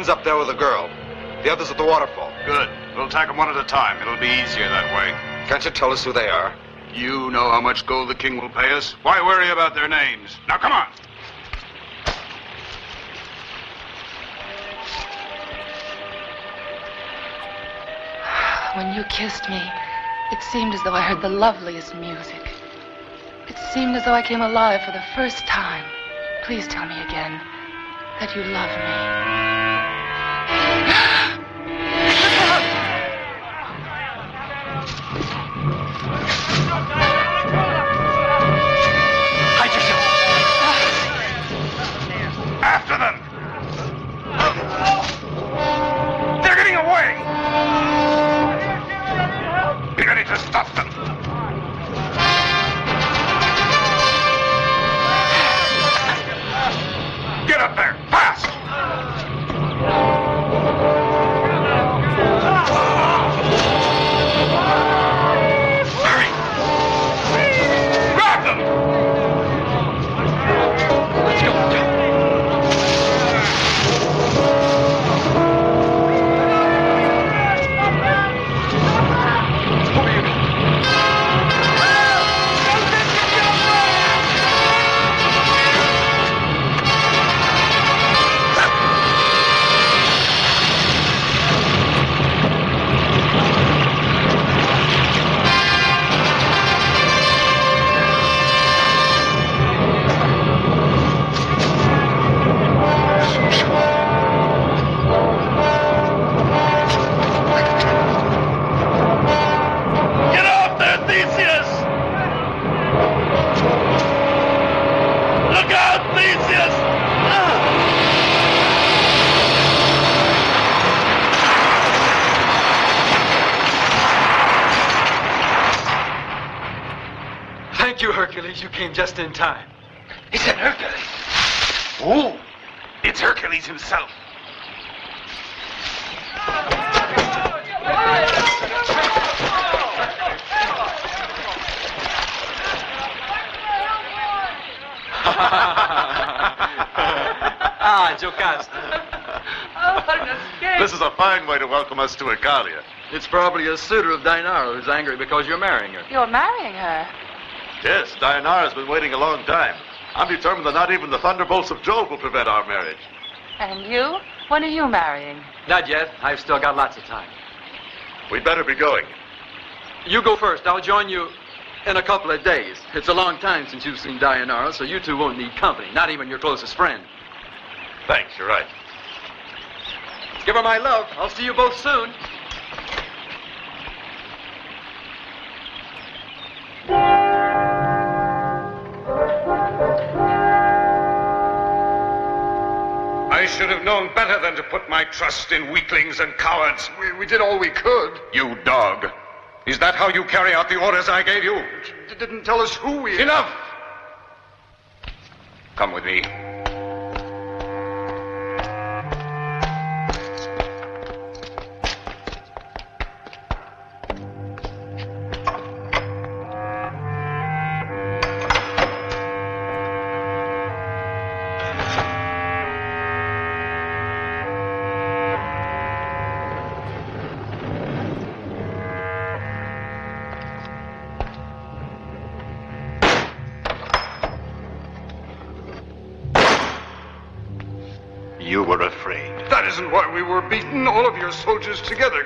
One's up there with a girl. The other's at the waterfall. Good. We'll attack them one at a time. It'll be easier that way. Can't you tell us who they are? You know how much gold the king will pay us. Why worry about their names? Now, come on. When you kissed me, it seemed as though I heard the loveliest music. It seemed as though I came alive for the first time. Please tell me again that you love me. To Ikalia. It's probably a suitor of Dianara who's angry because you're marrying her. You're marrying her. Yes, Dianara's been waiting a long time. I'm determined that not even the thunderbolts of Jove will prevent our marriage. And you? When are you marrying? Not yet. I've still got lots of time. We'd better be going. You go first. I'll join you in a couple of days. It's a long time since you've seen Dianara, so you two won't need company, not even your closest friend. Thanks, you're right. Give her my love. I'll see you both soon. I should have known better than to put my trust in weaklings and cowards. We, we did all we could. You dog. Is that how you carry out the orders I gave you? D- didn't tell us who we. Enough! Come with me.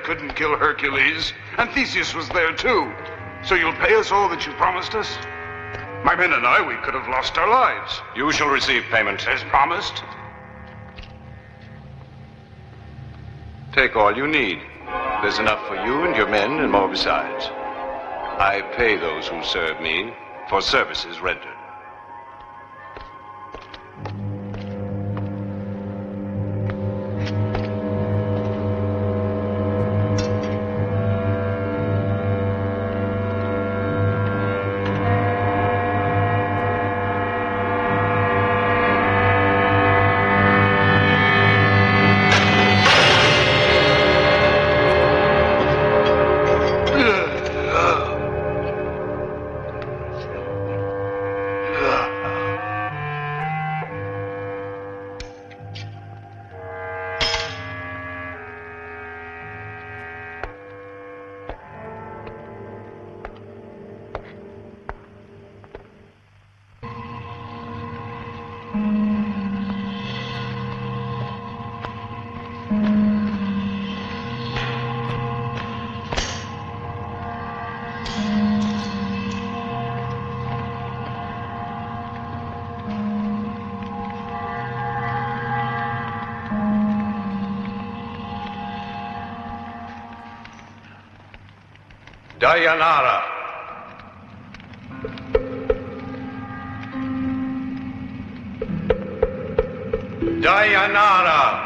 Couldn't kill Hercules. And Theseus was there too. So you'll pay us all that you promised us? My men and I, we could have lost our lives. You shall receive payment. As promised. Take all you need. There's enough for you and your men and more besides. I pay those who serve me for services rendered. Dianara. Dianara.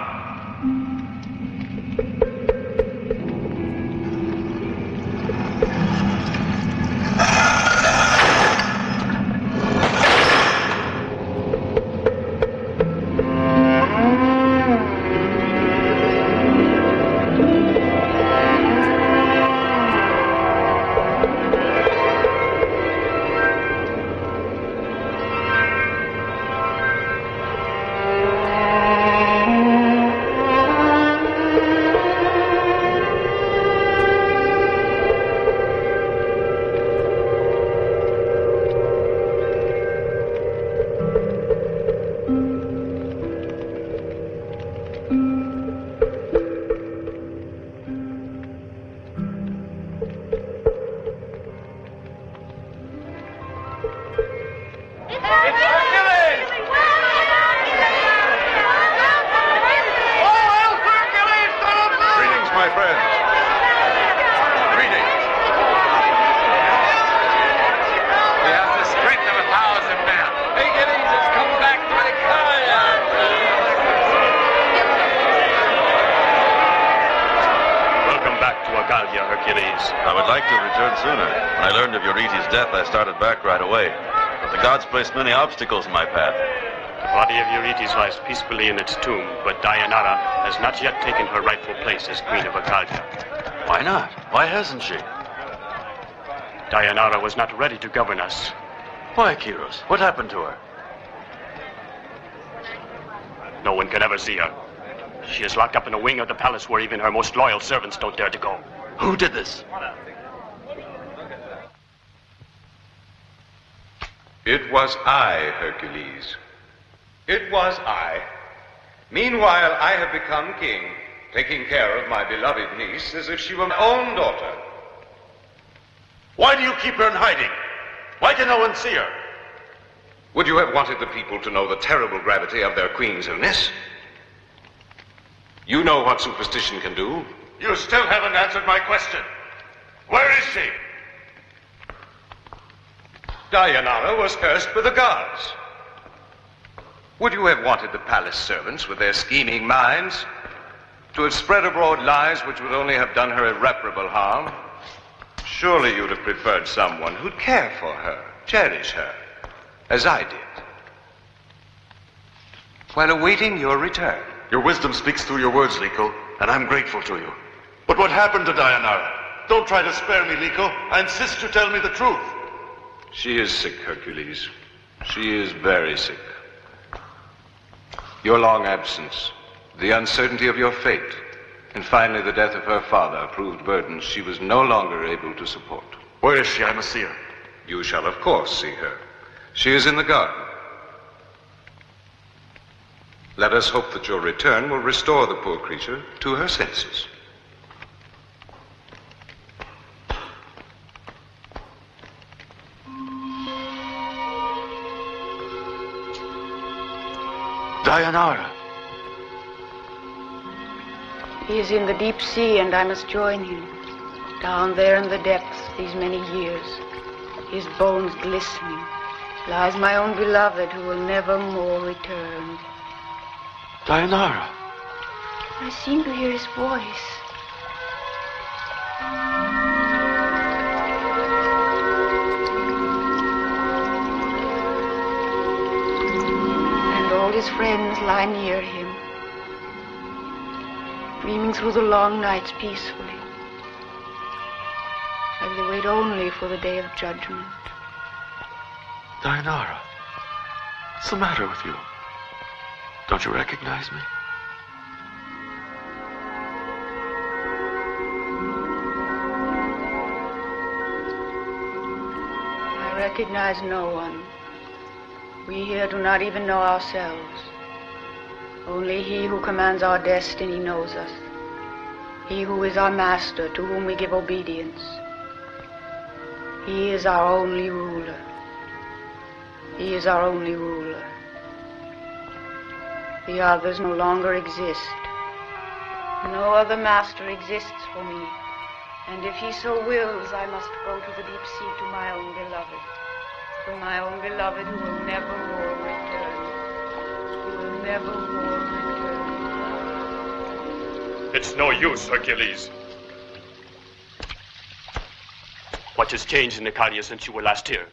Obstacles in my path. The body of Eurytes lies peacefully in its tomb, but Dianara has not yet taken her rightful place as Queen of Agalia. Why not? Why hasn't she? Dianara was not ready to govern us. Why, Kyros? What happened to her? No one can ever see her. She is locked up in a wing of the palace where even her most loyal servants don't dare to go. Who did this? It was I, Hercules. It was I. Meanwhile, I have become king, taking care of my beloved niece as if she were my own daughter. Why do you keep her in hiding? Why can no one see her? Would you have wanted the people to know the terrible gravity of their queen's illness? You know what superstition can do. You still haven't answered my question. Where is she? Dianara was cursed with the gods. Would you have wanted the palace servants, with their scheming minds, to have spread abroad lies which would only have done her irreparable harm? Surely you'd have preferred someone who'd care for her, cherish her, as I did, while awaiting your return. Your wisdom speaks through your words, Liko, and I'm grateful to you. But what happened to Dianara? Don't try to spare me, Liko. I insist you tell me the truth. She is sick, Hercules. She is very sick. Your long absence, the uncertainty of your fate, and finally the death of her father proved burdens she was no longer able to support. Where is she? I must see her. You shall, of course, see her. She is in the garden. Let us hope that your return will restore the poor creature to her senses. Dianara. He is in the deep sea, and I must join him. Down there in the depths, these many years, his bones glistening, lies my own beloved who will never more return. Dianara. I seem to hear his voice. All his friends lie near him, dreaming through the long nights peacefully, as they wait only for the day of judgment. Dianara. What's the matter with you? Don't you recognize me? I recognize no one. We here do not even know ourselves. Only he who commands our destiny knows us. He who is our master, to whom we give obedience. He is our only ruler. He is our only ruler. The others no longer exist. No other master exists for me, And if he so wills, I must go to the deep sea to my own beloved. To my own beloved who will never more return. Who will never more return. It's no use, Hercules. What has changed in Nicalia since you were last here?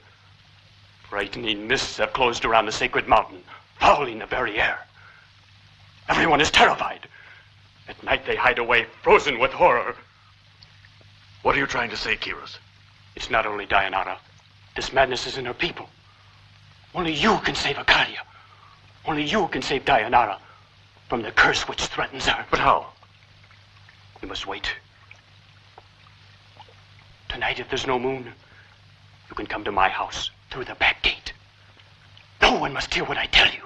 Frightening mists have closed around the sacred mountain, fouling the very air. Everyone is terrified. At night they hide away, frozen with horror. What are you trying to say, Kyros? It's not only Dianara. This madness is in her people. Only you can save Arcadia. Only you can save Dianara from the curse which threatens her. But how? We must wait. Tonight, if there's no moon, you can come to my house through the back gate. No one must hear what I tell you.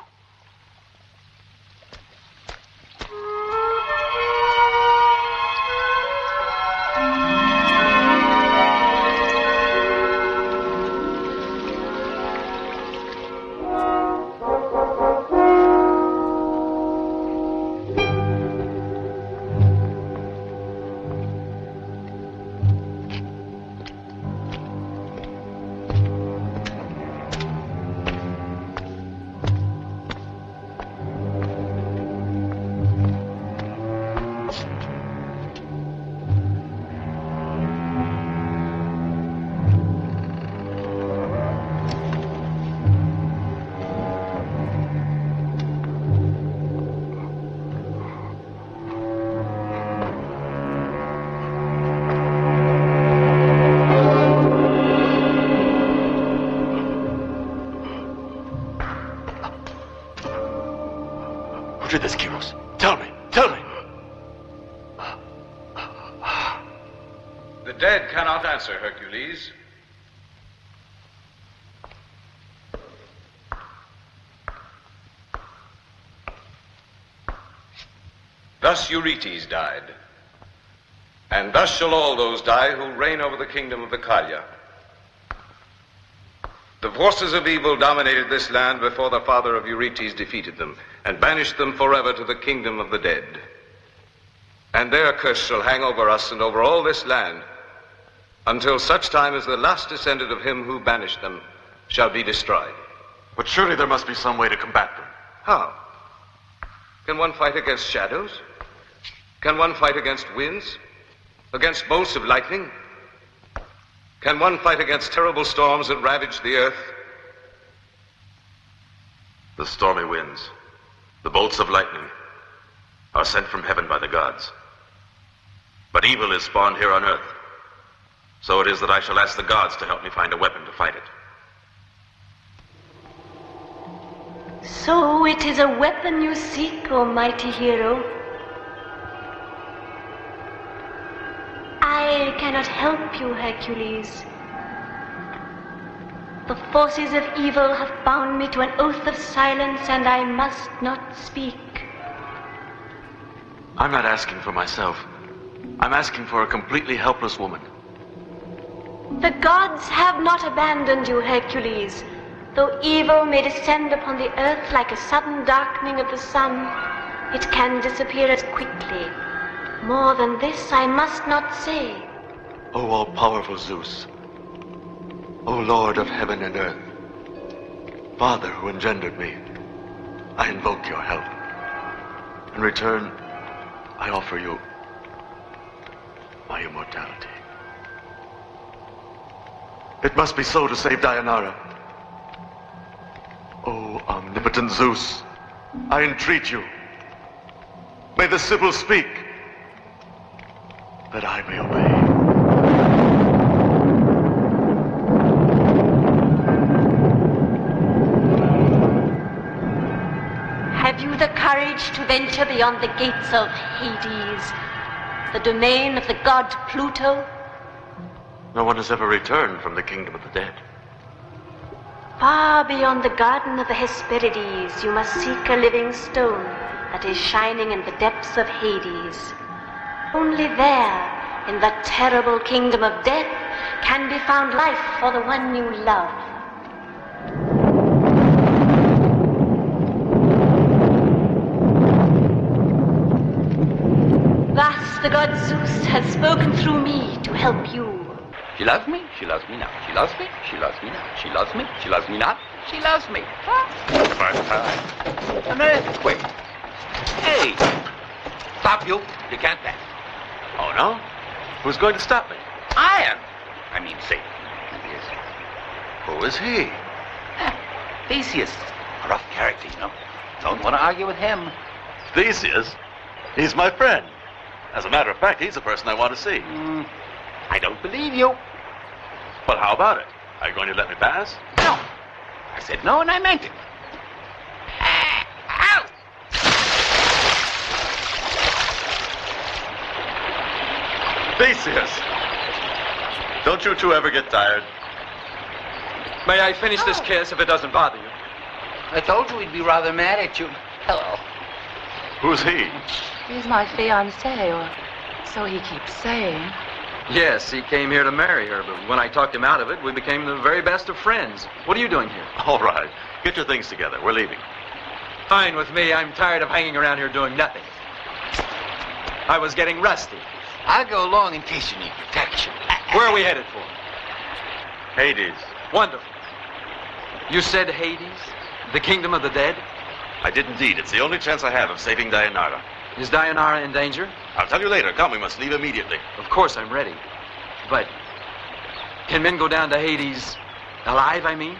Thus Eurytes died. And thus shall all those die who reign over the kingdom of the Calia. The forces of evil dominated this land before the father of Eurytes defeated them and banished them forever to the kingdom of the dead. And their curse shall hang over us and over all this land until such time as the last descendant of him who banished them shall be destroyed. But surely there must be some way to combat them. How? Can one fight against shadows? Can one fight against winds? Against bolts of lightning? Can one fight against terrible storms that ravage the earth? The stormy winds, the bolts of lightning, are sent from heaven by the gods. But evil is spawned here on earth. So it is that I shall ask the gods to help me find a weapon to fight it. So it is a weapon you seek, O mighty hero. I cannot help you, Hercules. The forces of evil have bound me to an oath of silence, and I must not speak. I'm not asking for myself. I'm asking for a completely helpless woman. The gods have not abandoned you, Hercules. Though evil may descend upon the earth like a sudden darkening of the sun, it can disappear as quickly. More than this I must not say. O all powerful Zeus, O Lord of heaven and earth, Father who engendered me, I invoke your help. In return, I offer you my immortality. It must be so to save Dianara. O omnipotent Zeus, I entreat you. May the Sibyl speak, that I may obey. Have you the courage to venture beyond the gates of Hades, the domain of the god Pluto? No one has ever returned from the kingdom of the dead. Far beyond the garden of the Hesperides, you must seek a living stone that is shining in the depths of Hades. Only there, in the terrible kingdom of death, can be found life for the one you love. Thus the god Zeus has spoken through me to help you. She loves me. She loves me now. She loves me. She loves me now. She loves me. She loves me now. She loves me. By time. An earthquake. Hey! Stop you. You can't pass. Oh, no? Who's going to stop me? I am. I mean, Satan. Yes. Who is he? Theseus. A rough character, you know. Don't want to argue with him. Theseus? He's my friend. As a matter of fact, he's the person I want to see. Mm, I don't believe you. Well, how about it? Are you going to let me pass? No. I said no, and I meant it. Theseus! Don't you two ever get tired? May I finish this oh. kiss if it doesn't bother you? I told you we'd be rather mad at you. Hello. Who's he? He's my fiancé, or so he keeps saying. Yes, he came here to marry her, but when I talked him out of it, we became the very best of friends. What are you doing here? All right. Get your things together. We're leaving. Fine with me. I'm tired of hanging around here doing nothing. I was getting rusty. I'll go along in case you need protection. Where are we headed for? Hades. Wonderful. You said Hades? The kingdom of the dead? I did indeed. It's the only chance I have of saving Dianara. Is Dianara in danger? I'll tell you later. Come, we must leave immediately. Of course I'm ready. But can men go down to Hades alive, I mean?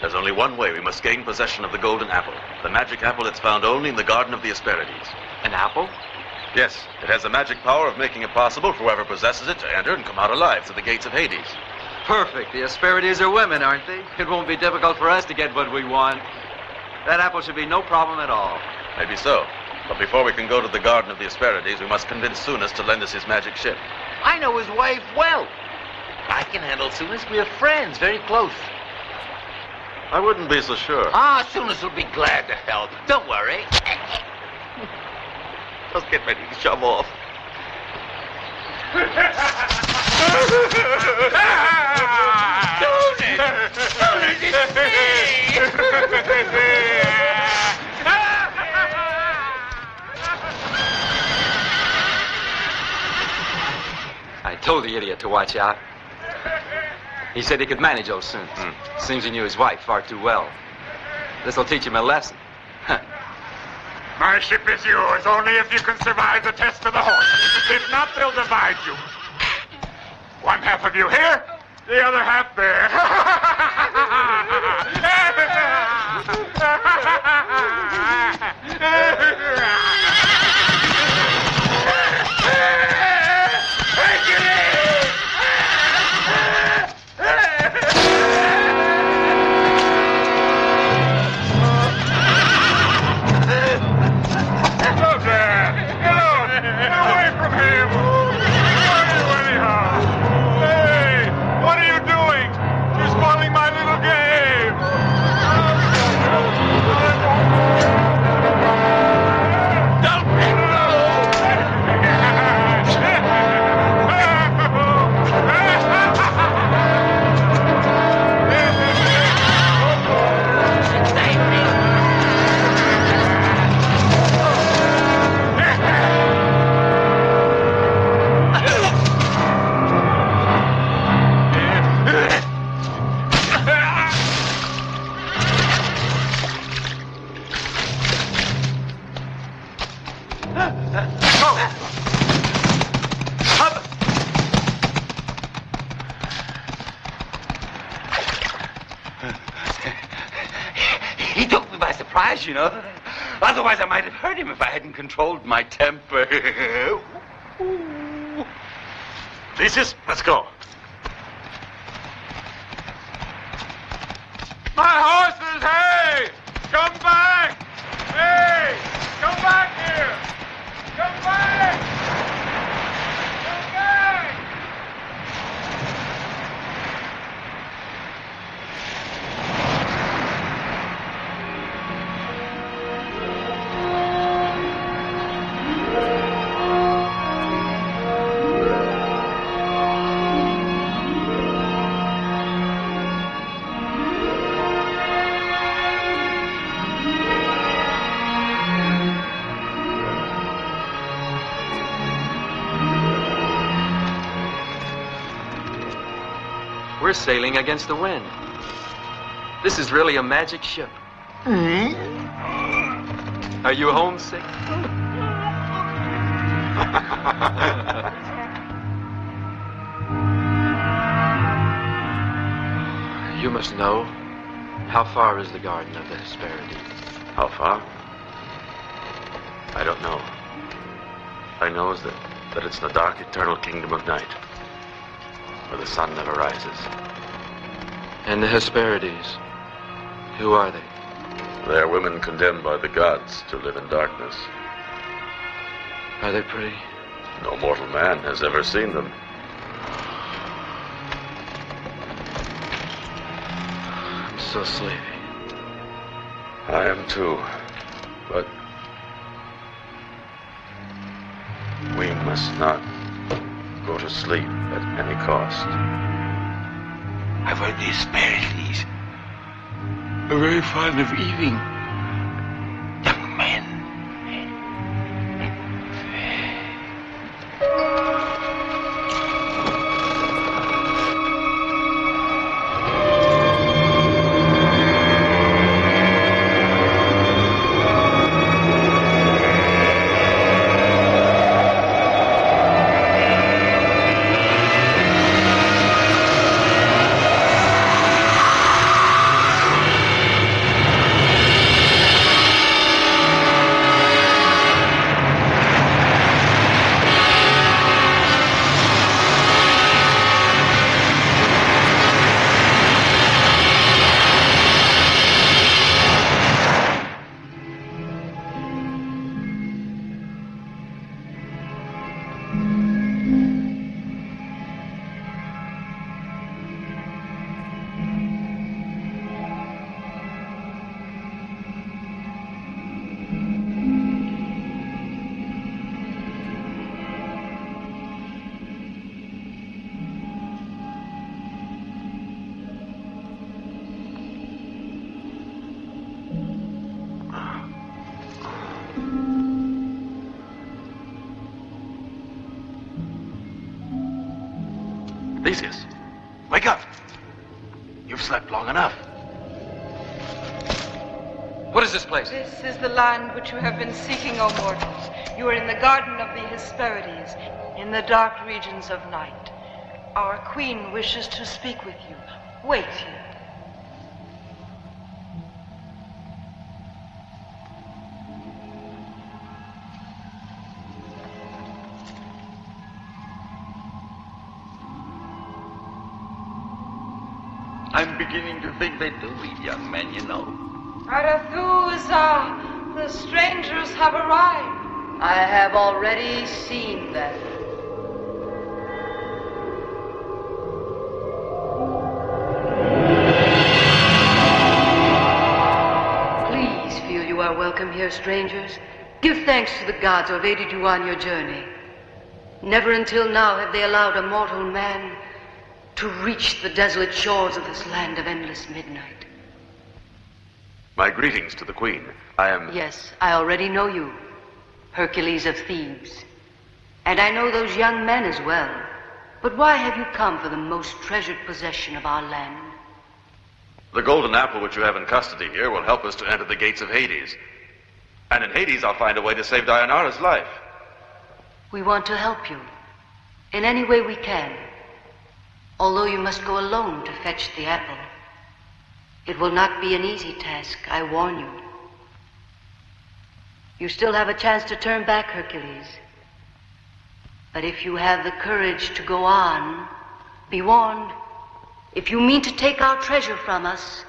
There's only one way. We must gain possession of the golden apple. The magic apple that's found only in the Garden of the Hesperides. An apple? Yes, it has the magic power of making it possible for whoever possesses it to enter and come out alive through the gates of Hades. Perfect. The Hesperides are women, aren't they? It won't be difficult for us to get what we want. That apple should be no problem at all. Maybe so. But before we can go to the Garden of the Hesperides, we must convince Sunas to lend us his magic ship. I know his wife well. I can handle Sunas. We're friends, very close. I wouldn't be so sure. Ah, Sunas will be glad to help. Don't worry. Just get ready to shove off. I told the idiot to watch out. He said he could manage those soon. Hmm. Seems he knew his wife far too well. This'll teach him a lesson. My ship is yours only if you can survive the test of the horse. If not, they'll divide you. One half of you here, the other half there. you know. Otherwise, I might have hurt him if I hadn't controlled my temper. Theseus, let's go. My horses, hey! Come back! Hey! Come back we're sailing against the wind. This is really a magic ship. Are you homesick? you must know. How far is the Garden of the Hesperides? How far? I don't know. I know is that, that it's the dark, eternal kingdom of night, where the sun never rises. And the Hesperides? Who are they? They are women condemned by the gods to live in darkness. Are they pretty? No mortal man has ever seen them. I'm so sleepy. I am too. But we must not go to sleep any cost. I've heard the Hesperides are very fond of eating you have been seeking, O mortals. You are in the garden of the Hesperides, in the dark regions of night. Our queen wishes to speak with you. Wait here. I'm beginning to think they do eat young men, you know. Arethusa, the strangers have arrived. I have already seen them. Please feel you are welcome here, strangers. Give thanks to the gods who have aided you on your journey. Never until now have they allowed a mortal man to reach the desolate shores of this land of endless midnight. My greetings to the queen. I am. Yes, I already know you, Hercules of Thebes. And I know those young men as well. But why have you come for the most treasured possession of our land? The golden apple which you have in custody here will help us to enter the gates of Hades. And in Hades, I'll find a way to save Dianara's life. We want to help you. In any way we can. Although you must go alone to fetch the apple. It will not be an easy task, I warn you. You still have a chance to turn back, Hercules. But if you have the courage to go on, be warned. If you mean to take our treasure from us,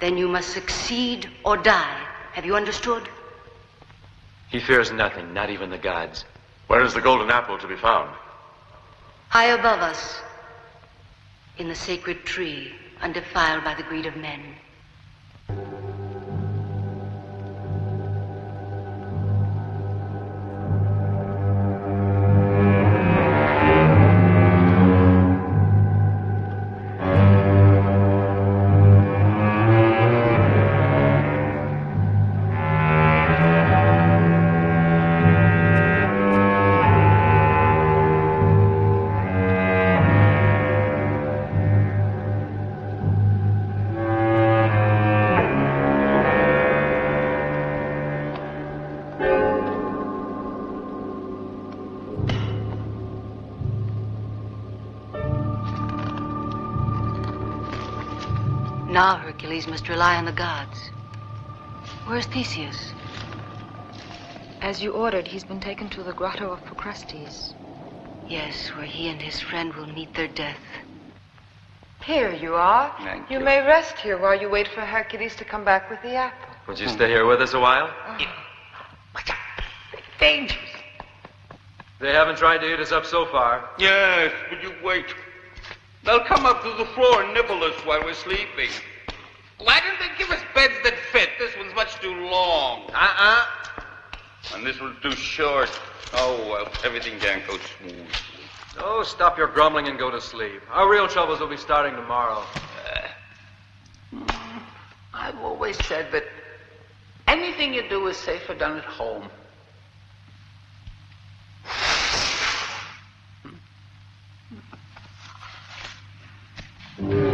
then you must succeed or die. Have you understood? He fears nothing, not even the gods. Where is the golden apple to be found? High above us, in the sacred tree, undefiled by the greed of men. Now Hercules must rely on the gods. Where's Theseus? As you ordered, he's been taken to the grotto of Procrustes. Yes, where he and his friend will meet their death. Here you are. Thank you you. may rest here while you wait for Hercules to come back with the apple. Would you stay here with us a while? Oh. Dangerous. They haven't tried to eat us up so far. Yes, but you wait. They'll come up to the floor and nibble us while we're sleeping. Why didn't they give us beds that fit? This one's much too long. Uh-uh. And this one's too short. Oh, well, everything can't go smooth. Oh, stop your grumbling and go to sleep. Our real troubles will be starting tomorrow. Uh, hmm. I've always said that anything you do is safer done at home. He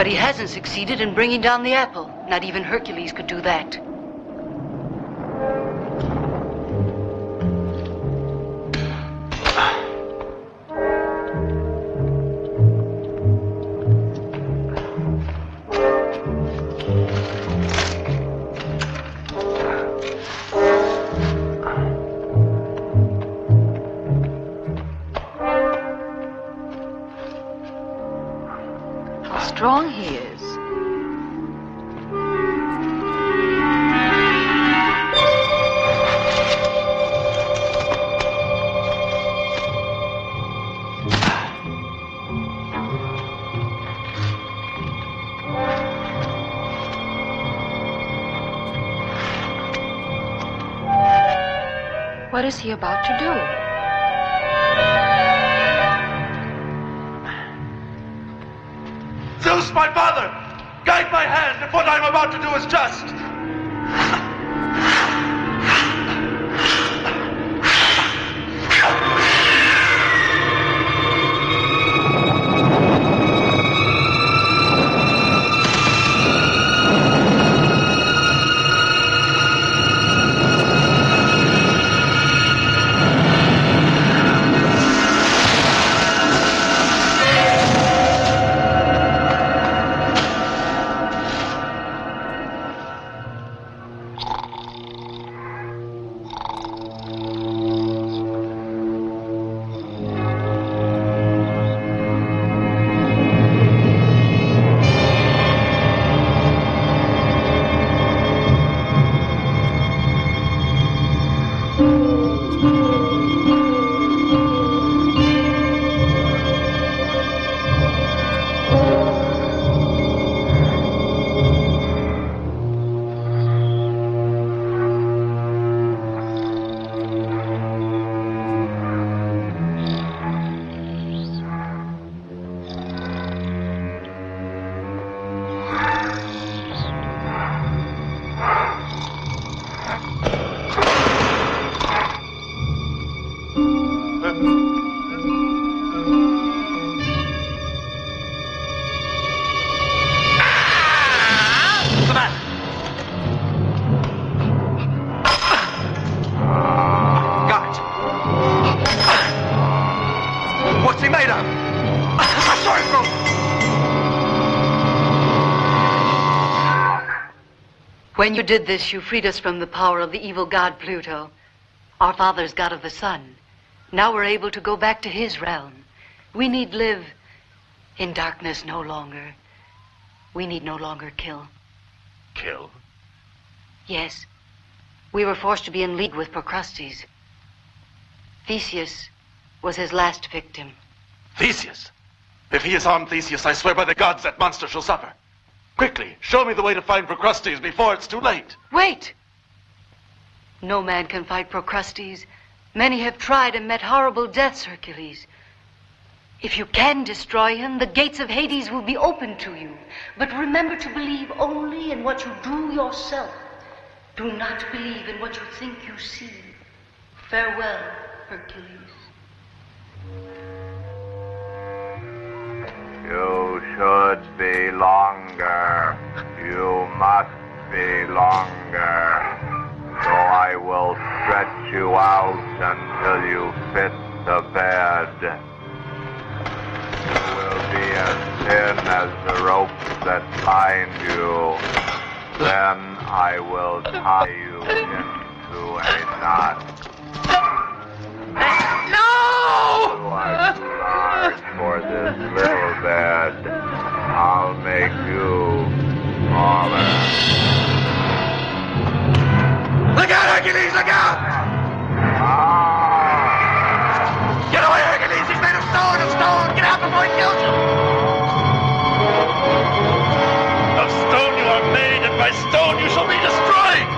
But he hasn't succeeded in bringing down the apple. Not even Hercules could do that. Is he about to do? When you did this, you freed us from the power of the evil god Pluto, our father's god of the sun. Now we're able to go back to his realm. We need live in darkness no longer. We need no longer kill. Kill? Yes. We were forced to be in league with Procrustes. Theseus was his last victim. Theseus? If he is harmed Theseus, I swear by the gods that monster shall suffer. Quickly, show me the way to find Procrustes before it's too late. Wait! No man can fight Procrustes. Many have tried and met horrible deaths, Hercules. If you can destroy him, the gates of Hades will be open to you. But remember to believe only in what you do yourself. Do not believe in what you think you see. Farewell, Hercules. You should be longer. You must be longer. So I will stretch you out until you fit the bed. You will be as thin as the ropes that bind you. Then I will tie you into a knot. No! Large for this little bed. I'll make you smaller. Look out, Hercules! Look out! Ah. Get away, Hercules! He's made of stone, of stone! Get out before he kills you! Of stone you are made, and by stone you shall be destroyed!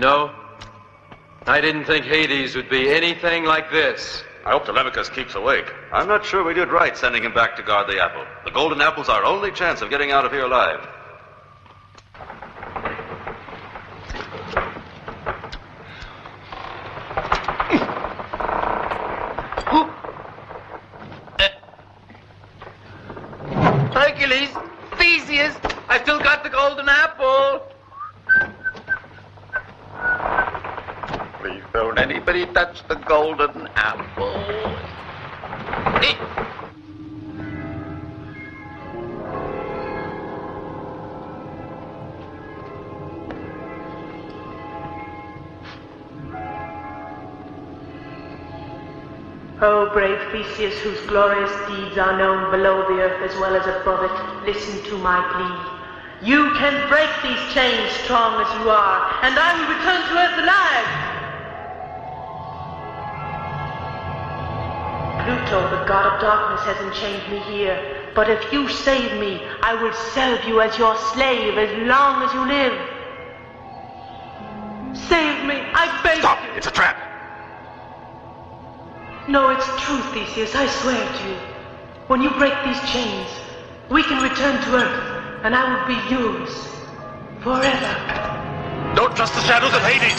Know, I didn't think Hades would be anything like this. I hope Telemachus keeps awake. I'm not sure we did right sending him back to guard the apple. The golden apple's our only chance of getting out of here alive. Glorious are known below the earth as well as above it, listen to my plea. You can break these chains strong as you are, and I will return to earth alive. Pluto, the god of darkness, has enchained me here. But if you save me, I will serve you as your slave as long as you live. Save me, I beg Stop! It's a trap! No, it's true, Theseus, I swear to you. When you break these chains, we can return to Earth, and I will be yours. Forever. Don't trust the shadows of Hades!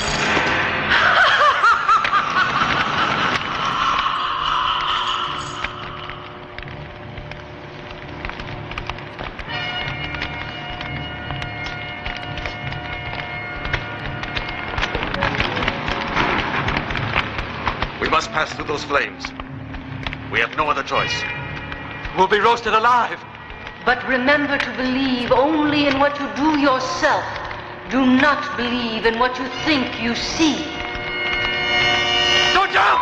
We must pass through those flames. We have no other choice. We'll be roasted alive. But remember to believe only in what you do yourself. Do not believe in what you think you see. Don't jump!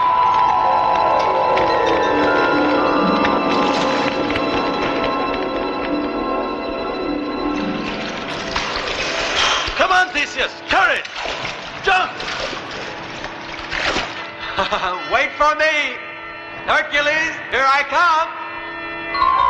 Come on, Theseus! Courage! Jump! Wait for me! Hercules, here I come! you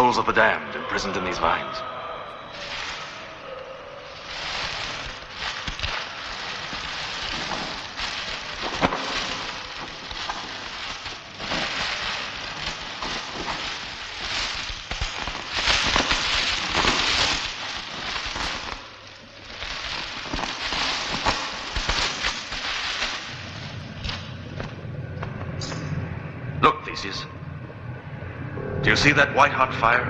souls of the damned imprisoned in these vines. Look, Theseus. Do you see that white hot fire?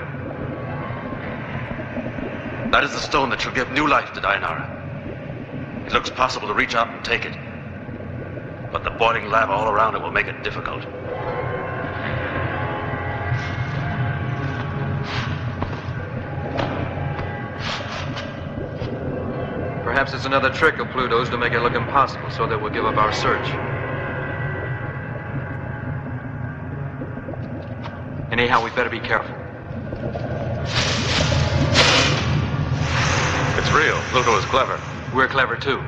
That is the stone that shall give new life to Dianara. It looks possible to reach out and take it. But the boiling lava all around it will make it difficult. Perhaps it's another trick of Pluto's to make it look impossible so that we'll give up our search. Anyhow, we better be careful. It's real. Pluto is clever. We're clever too.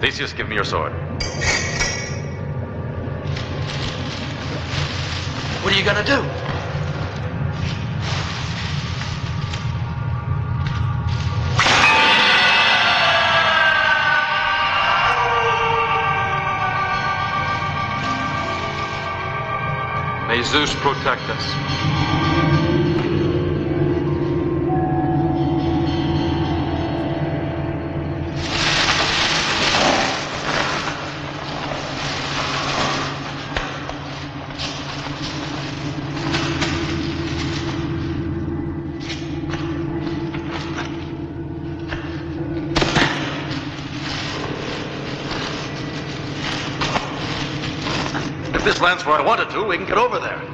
Theseus, give me your sword. What are you gonna do? May Zeus protect us. I wanted to, we can get over there.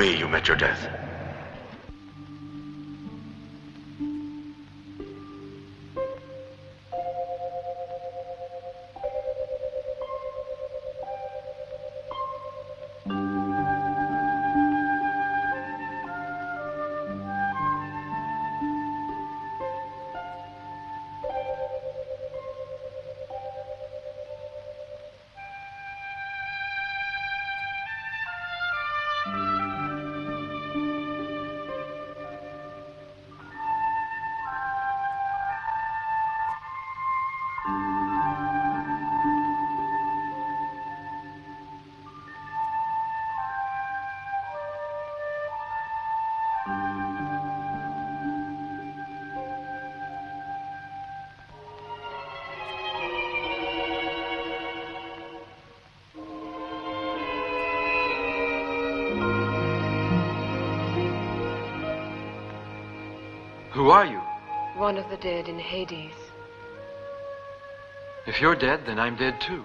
Me, you met your death. One of the dead in Hades. If you're dead, then I'm dead too.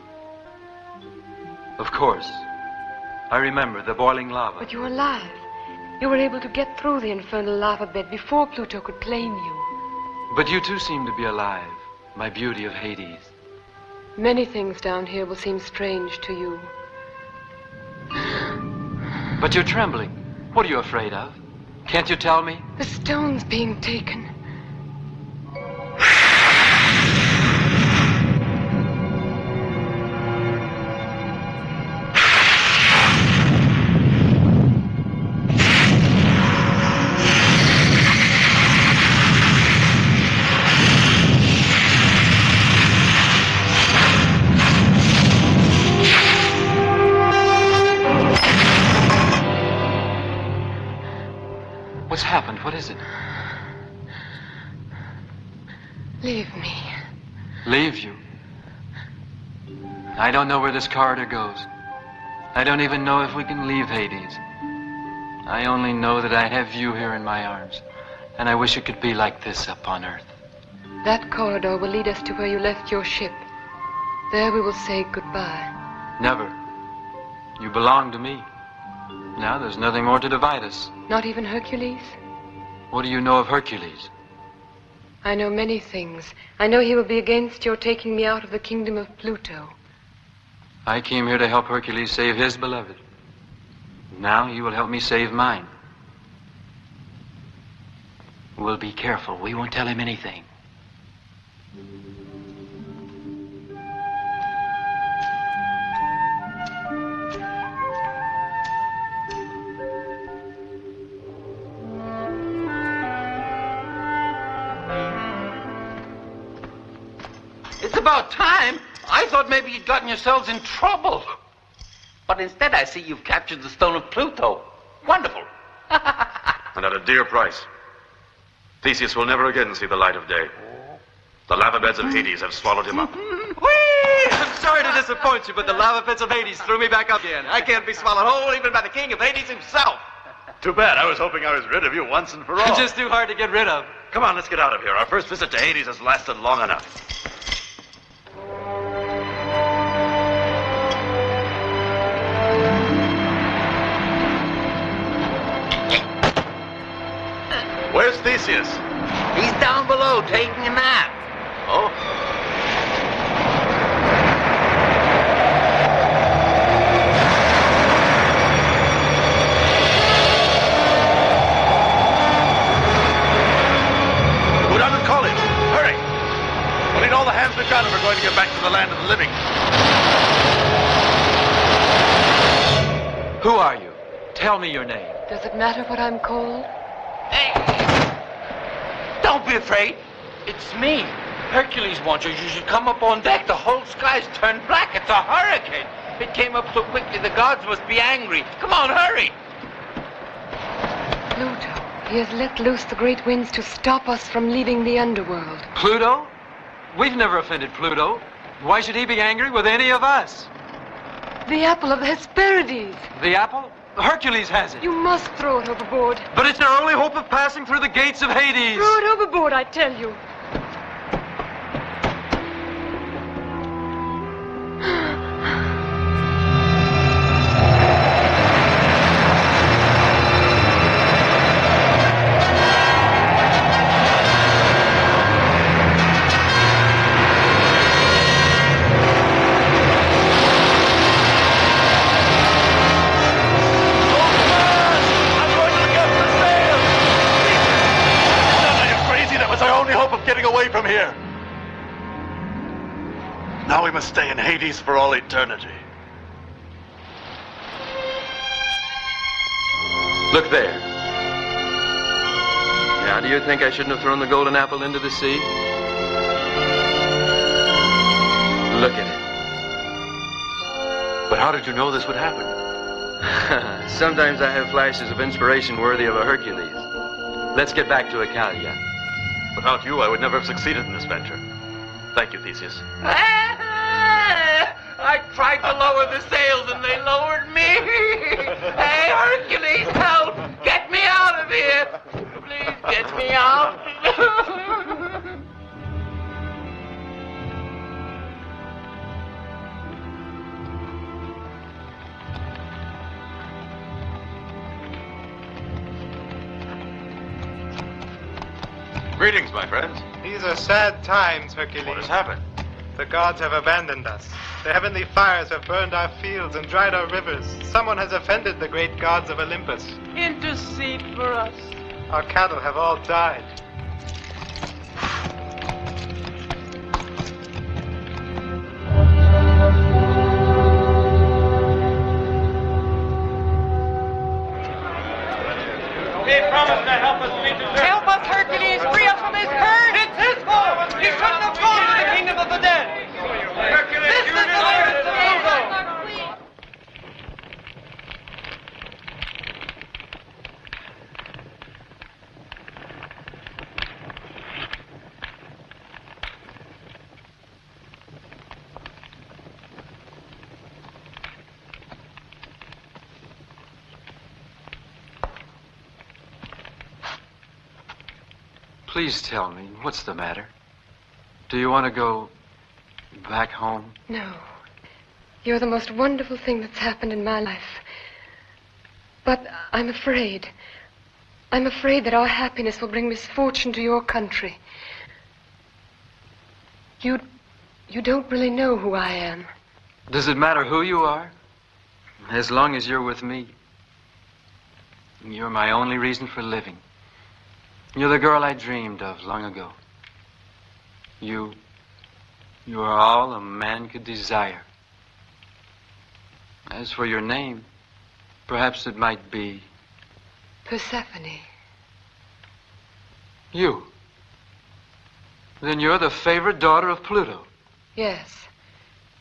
Of course. I remember the boiling lava. But you're alive. You were able to get through the infernal lava bed before Pluto could claim you. But you too seem to be alive, my beauty of Hades. Many things down here will seem strange to you. But you're trembling. What are you afraid of? Can't you tell me? The stone's being taken. I don't know where this corridor goes. I don't even know if we can leave Hades. I only know that I have you here in my arms, and I wish it could be like this up on Earth. That corridor will lead us to where you left your ship. There we will say goodbye. Never. You belong to me. Now there's nothing more to divide us. Not even Hercules? What do you know of Hercules? I know many things. I know he will be against your taking me out of the kingdom of Pluto. I came here to help Hercules save his beloved. Now you will help me save mine. We'll be careful. We won't tell him anything. It's about time. I thought maybe you'd gotten yourselves in trouble. But instead, I see you've captured the stone of Pluto. Wonderful. And at a dear price. Theseus will never again see the light of day. The lava beds of Hades have swallowed him up. Whee! I'm sorry to disappoint you, but the lava pits of Hades threw me back up again. I can't be swallowed whole even by the king of Hades himself. Too bad. I was hoping I was rid of you once and for all. Just too hard to get rid of. Come on, let's get out of here. Our first visit to Hades has lasted long enough. Where's Theseus? He's down below taking a nap. Oh? Go down and call him. Hurry. We'll need all the hands we've got if we're going to get back to the land of the living. Who are you? Tell me your name. Does it matter what I'm called? Don't be afraid. It's me. Hercules wants you. You should come up on deck. The whole sky's turned black. It's a hurricane. It came up so quickly the gods must be angry. Come on, hurry. Pluto. He has let loose the great winds to stop us from leaving the underworld. Pluto? We've never offended Pluto. Why should he be angry with any of us? The apple of the Hesperides. The apple? Hercules has it. You must throw it overboard. But it's our only hope of passing through the gates of Hades. Throw it overboard, I tell you. For all eternity. Look there. Now, do you think I shouldn't have thrown the golden apple into the sea? Look at it. But how did you know this would happen? Sometimes I have flashes of inspiration worthy of a Hercules. Let's get back to Icalia. Without you, I would never have succeeded in this venture. Thank you, Theseus. I tried to lower the sails and they lowered me. hey, Hercules, help! Get me out of here! Please get me out. Greetings, my friends. These are sad times, Hercules. What has happened? The gods have abandoned us. The heavenly fires have burned our fields and dried our rivers. Someone has offended the great gods of Olympus. Intercede for us. Our cattle have all died. Free us from his curse! It's his fault! He shouldn't have gone to the kingdom of the dead! This is the latest proposal! Please tell me, what's the matter? Do you want to go back home? No. You're the most wonderful thing that's happened in my life. But I'm afraid. I'm afraid that our happiness will bring misfortune to your country. You. You don't really know who I am. Does it matter who you are? As long as you're with me. You're my only reason for living. You're the girl I dreamed of long ago. You. You are all a man could desire. As for your name, perhaps it might be Persephone. you. Then you're the favorite daughter of Pluto. Yes.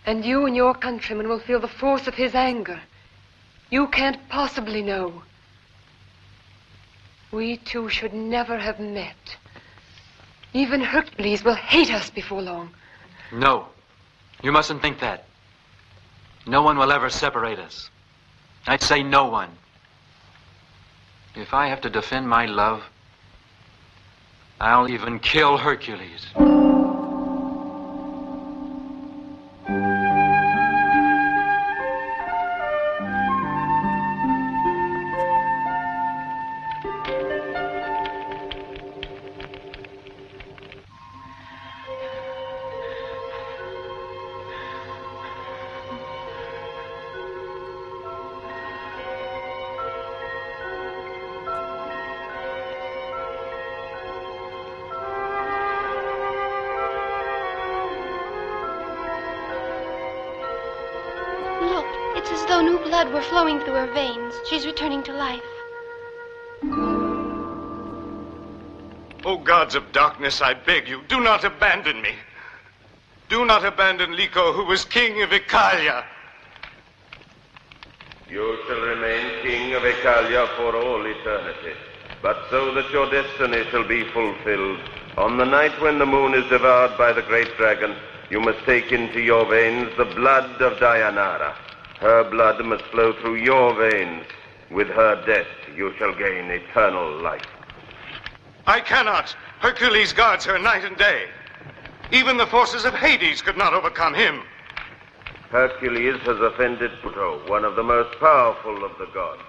And you and your countrymen will feel the force of his anger. You can't possibly know. We two should never have met. Even Hercules will hate us before long. No. You mustn't think that. No one will ever separate us. I'd say no one. If I have to defend my love, I'll even kill Hercules. Her veins. She's returning to life. O gods of darkness, I beg you, do not abandon me. Do not abandon Lico, who was king of Icalia. You shall remain king of Icalia for all eternity. But so that your destiny shall be fulfilled, on the night when the moon is devoured by the great dragon, you must take into your veins the blood of Dianara. Her blood must flow through your veins. With her death, you shall gain eternal life. I cannot. Hercules guards her night and day. Even the forces of Hades could not overcome him. Hercules has offended Pluto, one of the most powerful of the gods.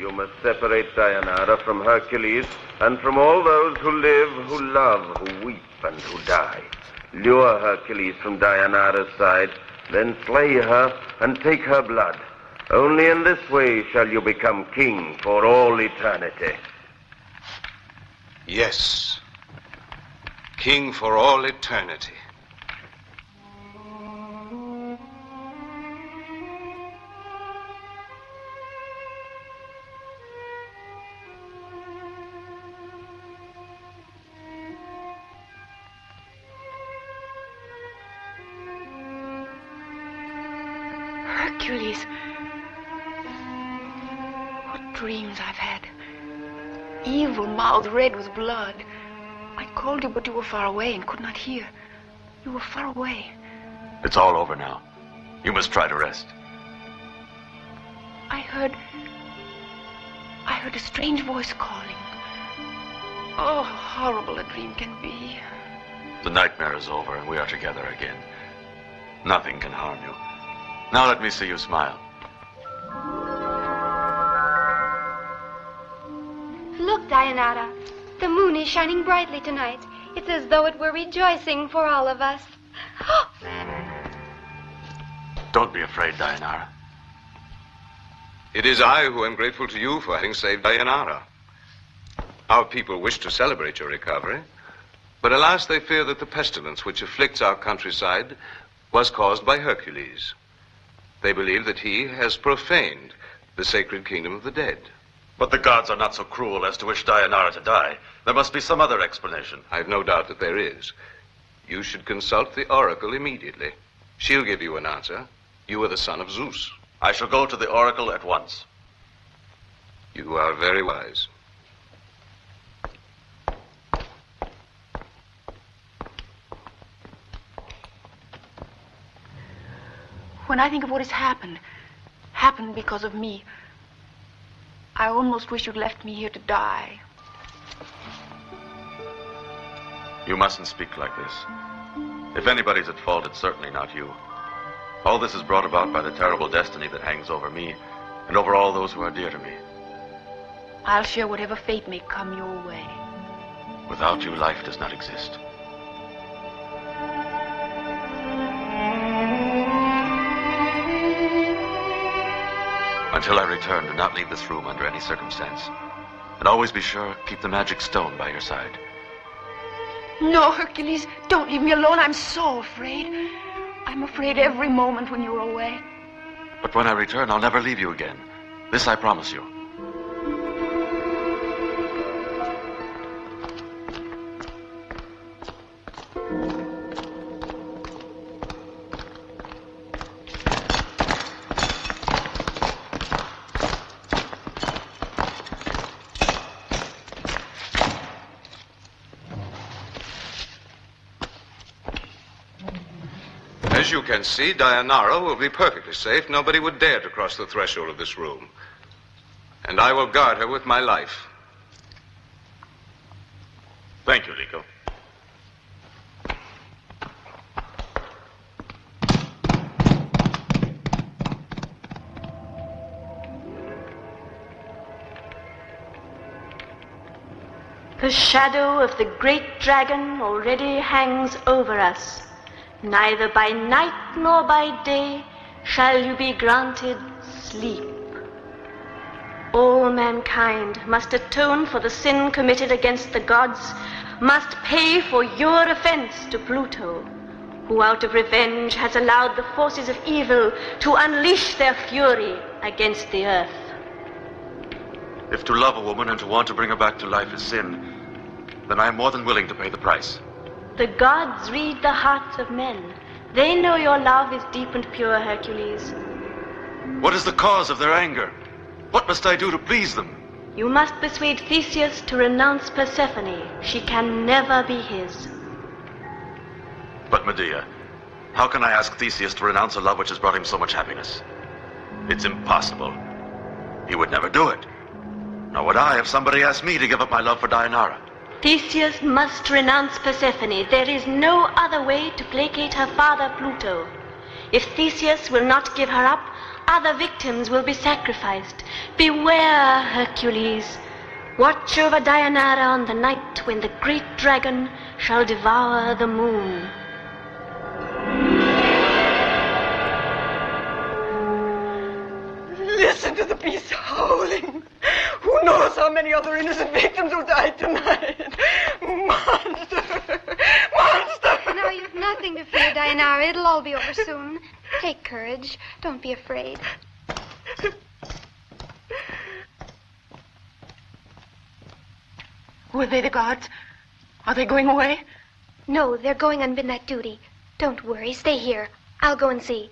You must separate Dianara from Hercules and from all those who live, who love, who weep, and who die. Lure Hercules from Dianara's side, then slay her and take her blood. Only in this way shall you become king for all eternity. Yes. king for all eternity. Red with blood. I called you, but you were far away and could not hear. You were far away. It's all over now. You must try to rest. I heard. I heard a strange voice calling. Oh, how horrible a dream can be. The nightmare is over and we are together again. Nothing can harm you. Now let me see you smile. Look, Dianara. The moon is shining brightly tonight. It's as though it were rejoicing for all of us. Don't be afraid, Dianara. It is I who am grateful to you for having saved Dianara. Our people wish to celebrate your recovery, but alas, they fear that the pestilence which afflicts our countryside was caused by Hercules. They believe that he has profaned the sacred kingdom of the dead. But the gods are not so cruel as to wish Dianara to die. There must be some other explanation. I've no doubt that there is. You should consult the oracle immediately. She'll give you an answer. You are the son of Zeus. I shall go to the oracle at once. You are very wise. When I think of what has happened, happened because of me, I almost wish you'd left me here to die. You mustn't speak like this. If anybody's at fault, it's certainly not you. All this is brought about by the terrible destiny that hangs over me and over all those who are dear to me. I'll share whatever fate may come your way. Without you, life does not exist. Until I return, do not leave this room under any circumstance. And always be sure, to keep the magic stone by your side. No, Hercules, don't leave me alone. I'm so afraid. I'm afraid every moment when you're away. But when I return, I'll never leave you again. This I promise you. Can see, Dianara will be perfectly safe. Nobody would dare to cross the threshold of this room. And I will guard her with my life. Thank you, Lico. The shadow of the great dragon already hangs over us. Neither by night nor by day shall you be granted sleep. All mankind must atone for the sin committed against the gods, must pay for your offense to Pluto, who out of revenge has allowed the forces of evil to unleash their fury against the earth. If to love a woman and to want to bring her back to life is sin, then I am more than willing to pay the price. The gods read the hearts of men. They know your love is deep and pure, Hercules. What is the cause of their anger? What must I do to please them? You must persuade Theseus to renounce Persephone. She can never be his. But Medea, how can I ask Theseus to renounce a love which has brought him so much happiness? It's impossible. He would never do it. Nor would I if somebody asked me to give up my love for Dianara. Theseus must renounce Persephone. There is no other way to placate her father, Pluto. If Theseus will not give her up, other victims will be sacrificed. Beware, Hercules. Watch over Dianara on the night when the great dragon shall devour the moon. Listen to the beast howling. Who knows how many other innocent victims will die tonight? Monster! Monster! No, you've nothing to fear, Dianara. It'll all be over soon. Take courage. Don't be afraid. Were they the guards? Are they going away? No, they're going on midnight duty. Don't worry. Stay here. I'll go and see.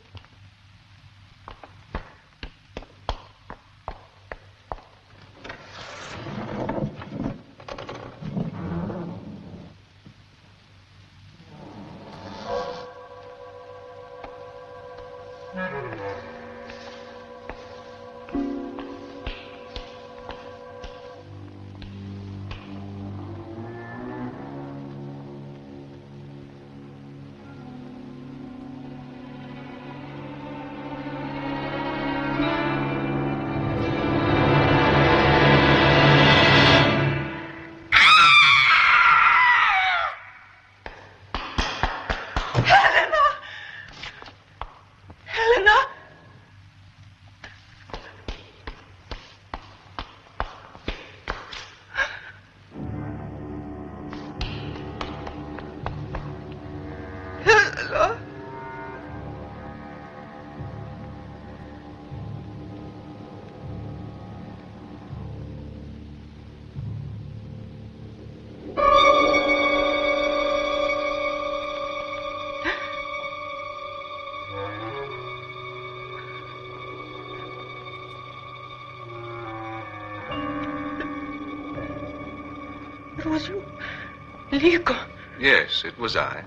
Yes, it was I.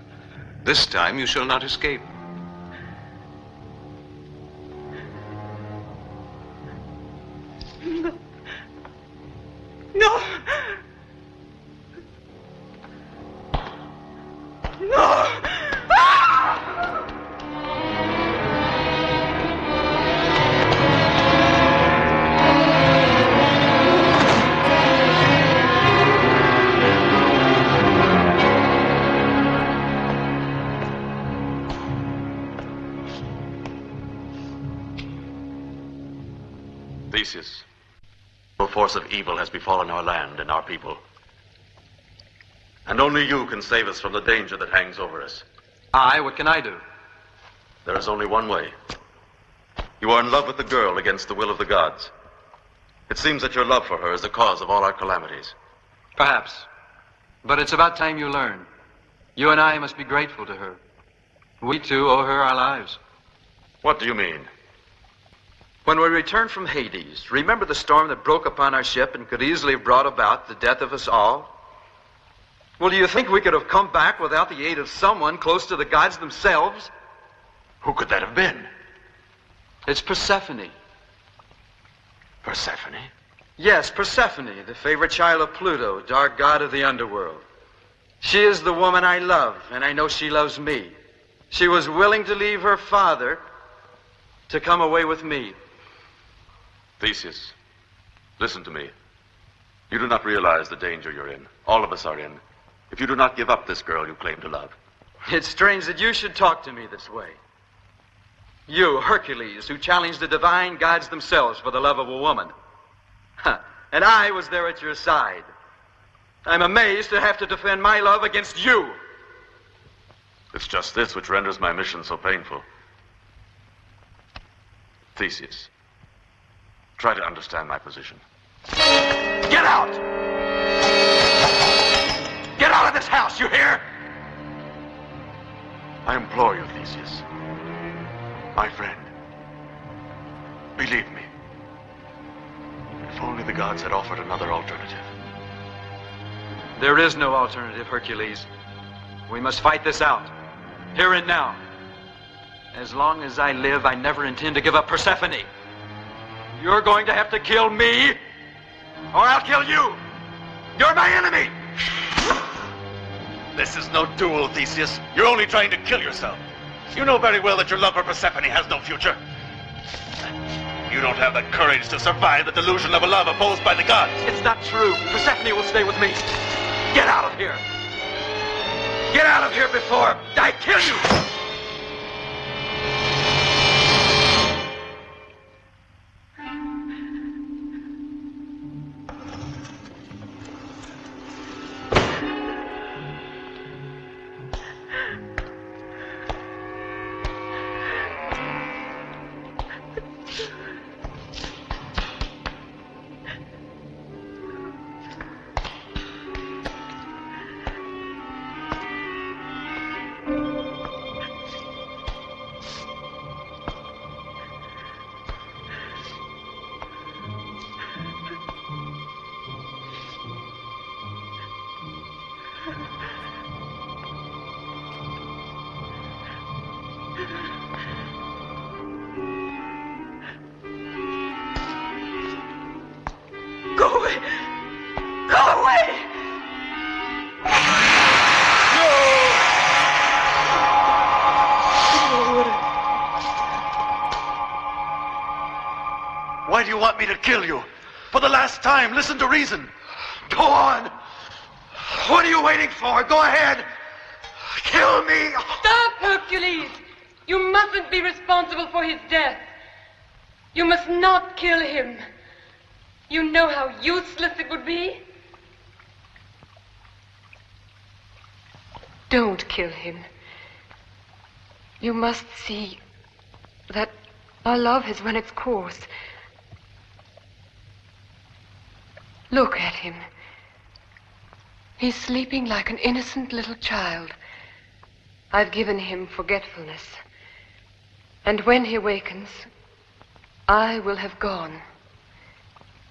This time you shall not escape. Force of evil has befallen our land and our people. And only you can save us from the danger that hangs over us. I? What can I do? There is only one way. You are in love with the girl against the will of the gods. It seems that your love for her is the cause of all our calamities. Perhaps. But it's about time you learn. You and I must be grateful to her. We too owe her our lives. What do you mean? When we returned from Hades, remember the storm that broke upon our ship and could easily have brought about the death of us all? Well, do you think we could have come back without the aid of someone close to the gods themselves? Who could that have been? It's Persephone. Persephone? Yes, Persephone, the favorite child of Pluto, dark god of the underworld. She is the woman I love, and I know she loves me. She was willing to leave her father to come away with me. Theseus, listen to me. You do not realize the danger you're in. All of us are in. If you do not give up this girl you claim to love. It's strange that you should talk to me this way. You, Hercules, who challenged the divine gods themselves for the love of a woman. Huh. And I was there at your side. I'm amazed to have to defend my love against you. It's just this which renders my mission so painful. Theseus, try to understand my position. Get out! Get out of this house, you hear? I implore you, Theseus. My friend, believe me. If only the gods had offered another alternative. There is no alternative, Hercules. We must fight this out. Here and now. As long as I live, I never intend to give up Persephone. You're going to have to kill me, or I'll kill you. You're my enemy. This is no duel, Theseus. You're only trying to kill yourself. You know very well that your love for Persephone has no future. You don't have the courage to survive the delusion of a love opposed by the gods. It's not true. Persephone will stay with me. Get out of here. Get out of here before I kill you. Listen to reason. Go on. What are you waiting for? Go ahead. Kill me. Stop, Hercules! You mustn't be responsible for his death. You must not kill him. You know how useless it would be. Don't kill him. You must see that our love has run its course. Look at him. He's sleeping like an innocent little child. I've given him forgetfulness. And when he awakens, I will have gone.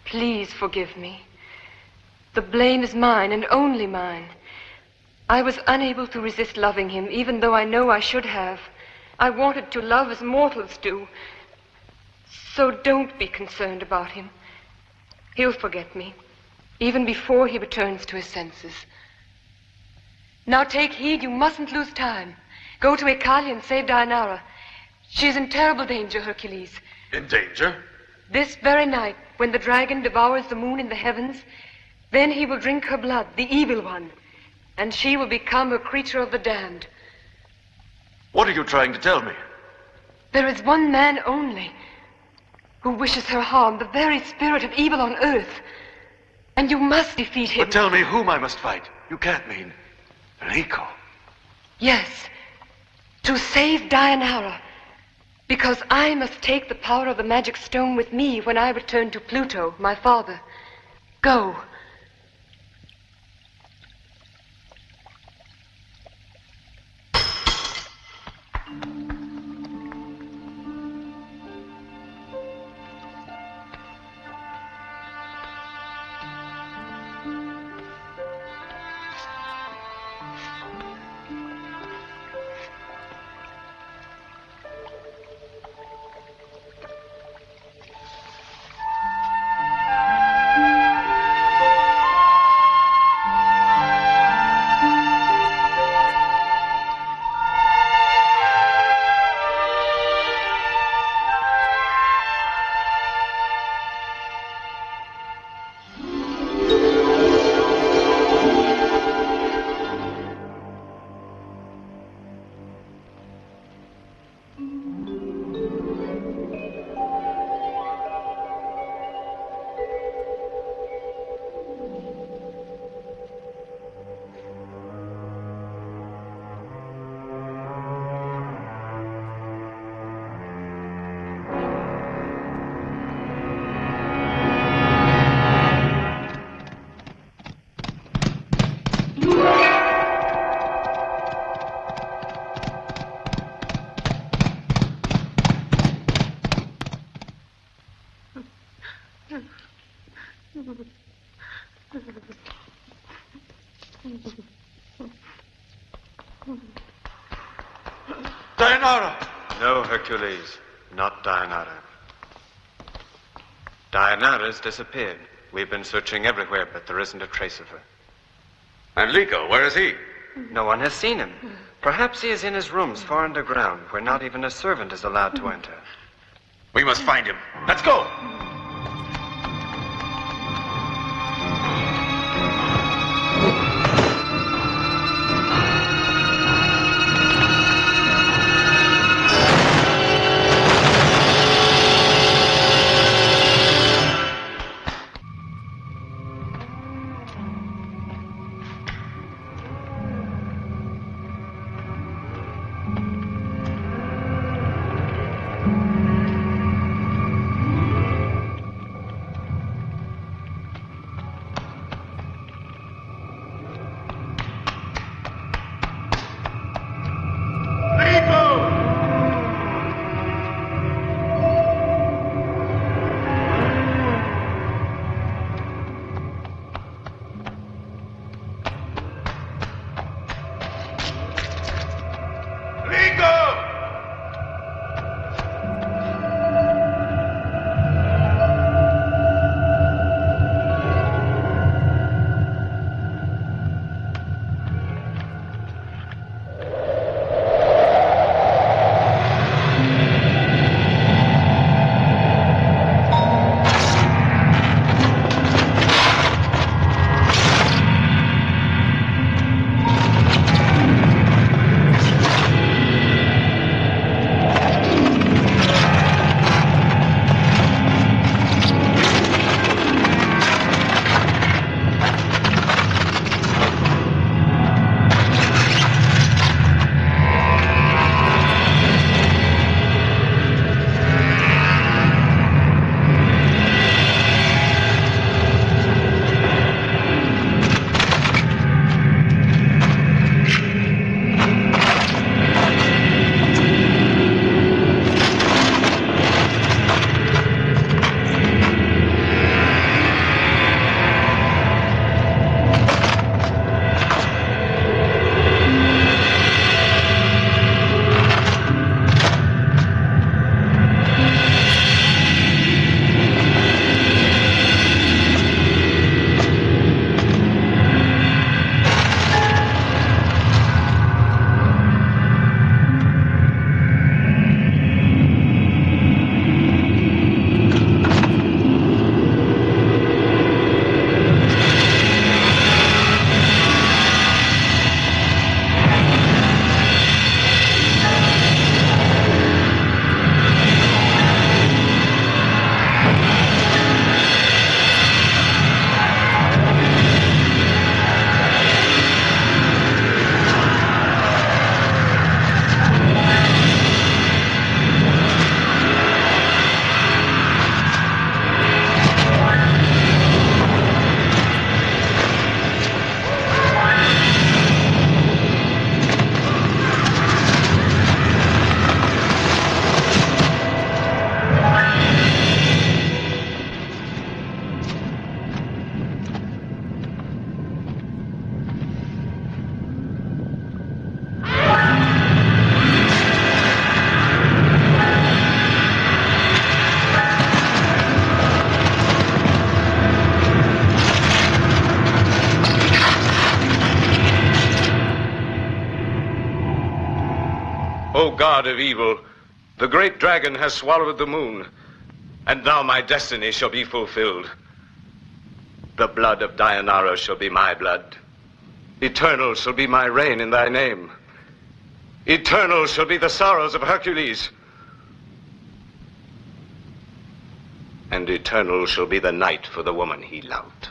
Please forgive me. The blame is mine and only mine. I was unable to resist loving him, even though I know I should have. I wanted to love as mortals do. So don't be concerned about him. He'll forget me, even before he returns to his senses. Now take heed, you mustn't lose time. Go to Ikalia and save Dianara. She is in terrible danger, Hercules. In danger? This very night, when the dragon devours the moon in the heavens, then he will drink her blood, the evil one, and she will become a creature of the damned. What are you trying to tell me? There is one man only who wishes her harm, the very spirit of evil on earth. And you must defeat him. But tell me whom I must fight. You can't mean Lico. Yes, to save Dianara. Because I must take the power of the magic stone with me when I return to Pluto, my father. Go. Hercules, not Dianara. Dianara's disappeared. We've been searching everywhere, but there isn't a trace of her. And Lico, where is he? No one has seen him. Perhaps he is in his rooms far underground, where not even a servant is allowed to enter. We must find him. Let's go! Dragon has swallowed the moon, and now my destiny shall be fulfilled. The blood of Dianara shall be my blood. Eternal shall be my reign in thy name. Eternal shall be the sorrows of Hercules. And eternal shall be the night for the woman he loved.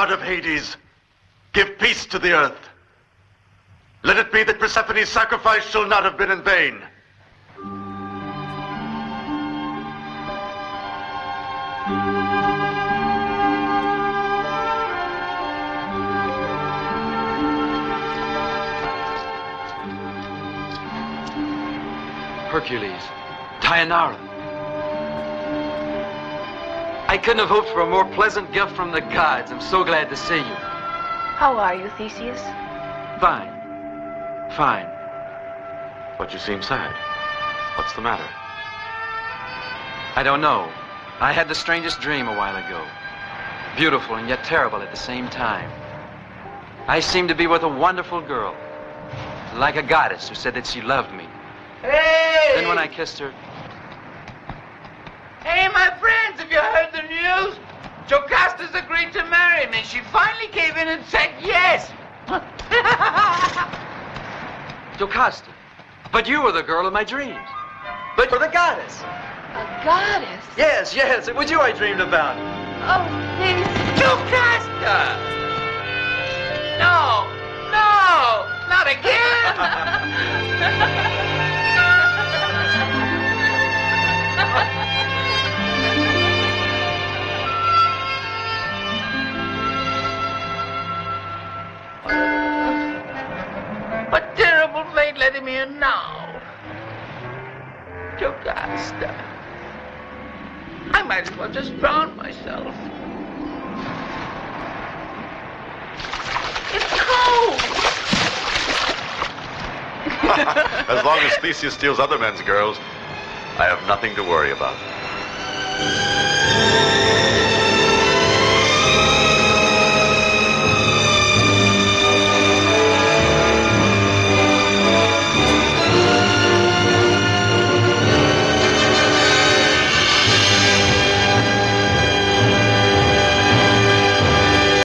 God of Hades, give peace to the earth. Let it be that Persephone's sacrifice shall not have been in vain. Hercules, Dianara. I couldn't have hoped for a more pleasant gift from the gods. I'm so glad to see you. How are you, Theseus? Fine. Fine. But you seem sad. What's the matter? I don't know. I had the strangest dream a while ago. beautiful and yet terrible at the same time. I seemed to be with a wonderful girl, like a goddess who said that she loved me. Hey! Then when I kissed her, Hey, my friends, have you heard the news? Jocasta's agreed to marry me. She finally gave in and said yes. Jocasta, but you were the girl of my dreams. But for the goddess. A goddess? Yes, yes, it was you I dreamed about. Oh, please. Jocasta! No, no, not again. what terrible fate let him in now? Jocasta. I might as well just drown myself. It's cold. as long as Theseus steals other men's girls, I have nothing to worry about.